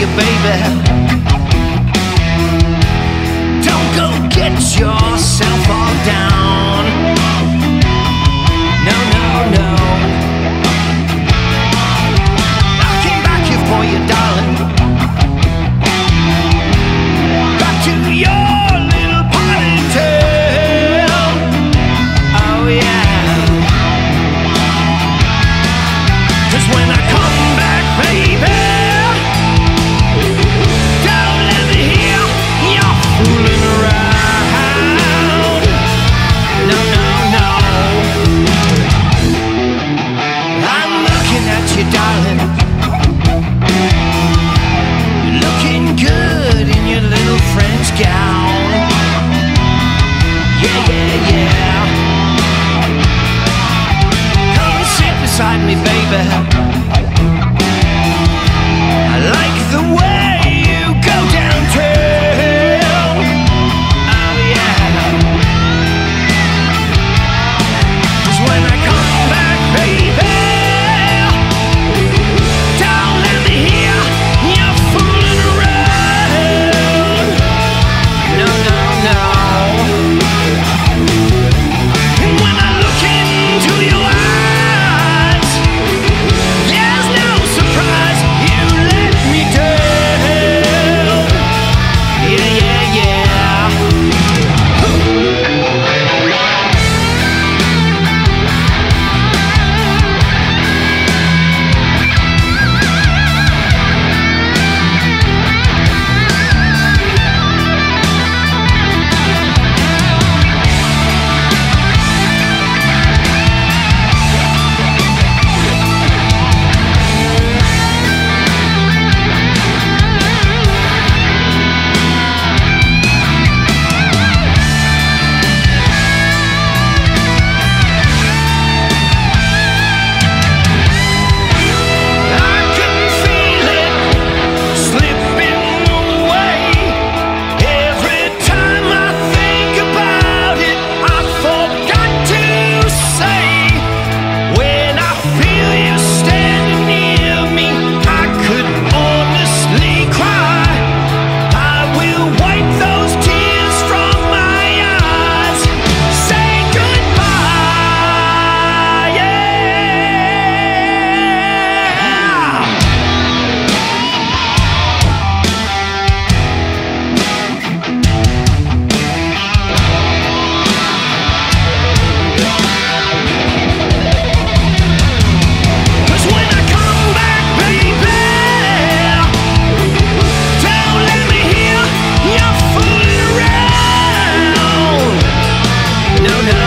you, baby. Don't go get yourself all down. No, no, no. I came back here for you, darling. Back to your little ponytail. Oh, yeah. Cause when I come back, baby, inside me, baby. no, no.